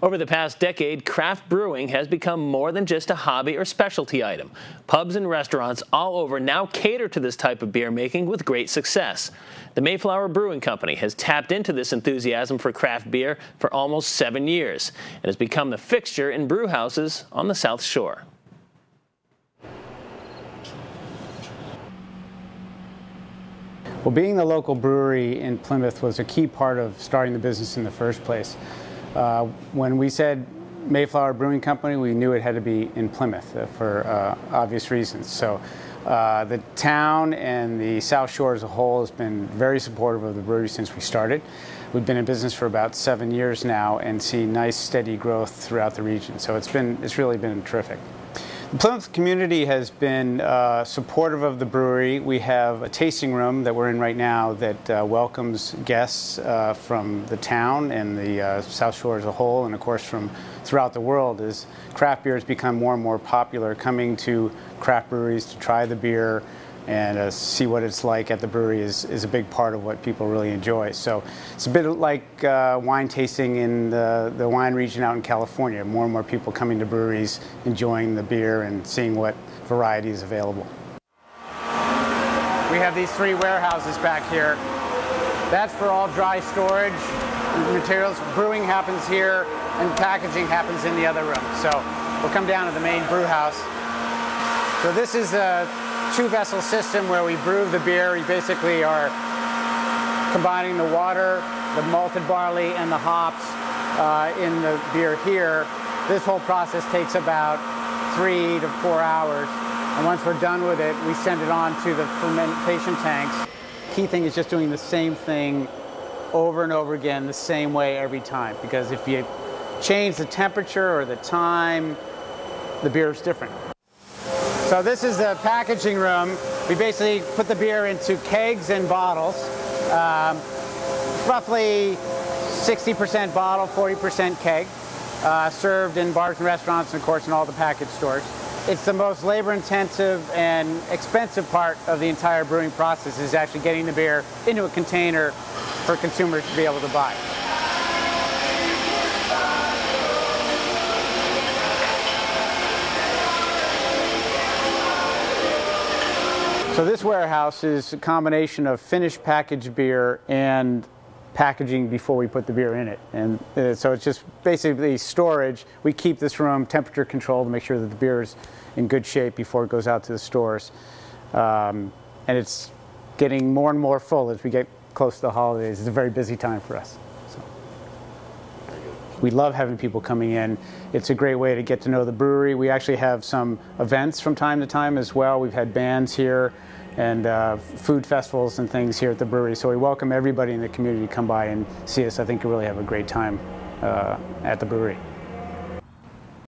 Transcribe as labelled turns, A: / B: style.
A: Over the past decade, craft brewing has become more than just a hobby or specialty item. Pubs and restaurants all over now cater to this type of beer making with great success. The Mayflower Brewing Company has tapped into this enthusiasm for craft beer for almost seven years and has become the fixture in brew houses on the South Shore.
B: Well, being the local brewery in Plymouth was a key part of starting the business in the first place. Uh, when we said Mayflower Brewing Company, we knew it had to be in Plymouth uh, for uh, obvious reasons. So uh, the town and the South Shore as a whole has been very supportive of the brewery since we started. We've been in business for about seven years now and see nice steady growth throughout the region. So it's been it's really been terrific. The Plymouth community has been uh, supportive of the brewery. We have a tasting room that we're in right now that uh, welcomes guests uh, from the town and the uh, South Shore as a whole, and of course from throughout the world as craft beer has become more and more popular, coming to craft breweries to try the beer and uh, see what it's like at the brewery is, is a big part of what people really enjoy. So it's a bit like uh, wine tasting in the, the wine region out in California. More and more people coming to breweries, enjoying the beer and seeing what variety is available. We have these three warehouses back here. That's for all dry storage materials. Brewing happens here and packaging happens in the other room. So we'll come down to the main brew house. So this is a two vessel system where we brew the beer. We basically are combining the water, the malted barley, and the hops uh, in the beer here. This whole process takes about three to four hours. And once we're done with it, we send it on to the fermentation tanks. Key thing is just doing the same thing over and over again, the same way every time. Because if you change the temperature or the time, the beer is different. So this is the packaging room. We basically put the beer into kegs and bottles. Um, roughly 60% bottle, 40% keg. Uh, served in bars and restaurants and of course in all the package stores. It's the most labor intensive and expensive part of the entire brewing process is actually getting the beer into a container for consumers to be able to buy. So this warehouse is a combination of finished packaged beer and packaging before we put the beer in it. And uh, so it's just basically storage. We keep this room temperature controlled to make sure that the beer is in good shape before it goes out to the stores. Um, and it's getting more and more full as we get close to the holidays. It's a very busy time for us. So. We love having people coming in. It's a great way to get to know the brewery. We actually have some events from time to time as well. We've had bands here and uh, food festivals and things here at the brewery. So we welcome everybody in the community to come by and see us. I think you really have a great time uh, at the brewery.